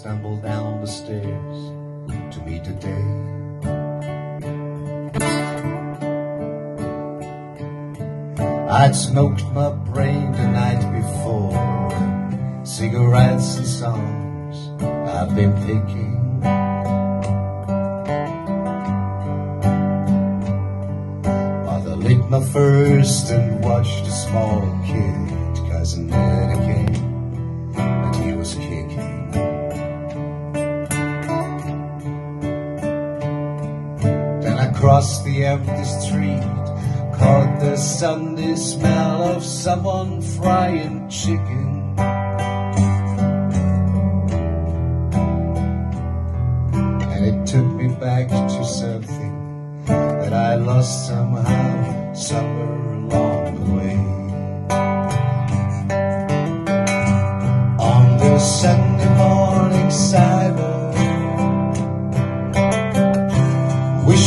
stumble down the stairs to meet a day. I'd smoked my brain the night before, cigarettes and songs I've been picking. Mother lit my first and watched a small kid, cousin Eddie crossed the empty street, caught the Sunday smell of someone frying chicken. And it took me back to something that I lost somehow, somewhere along the way. On the Sunday morning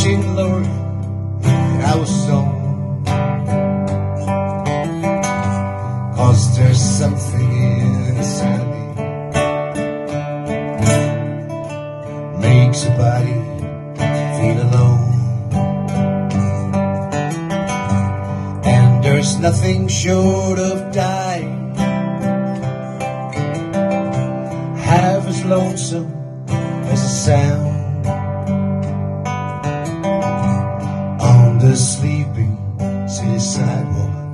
Lord, that I was stoned. Cause there's something inside me makes a body feel alone. And there's nothing short of dying half as lonesome as a sound sleeping city sidewalk.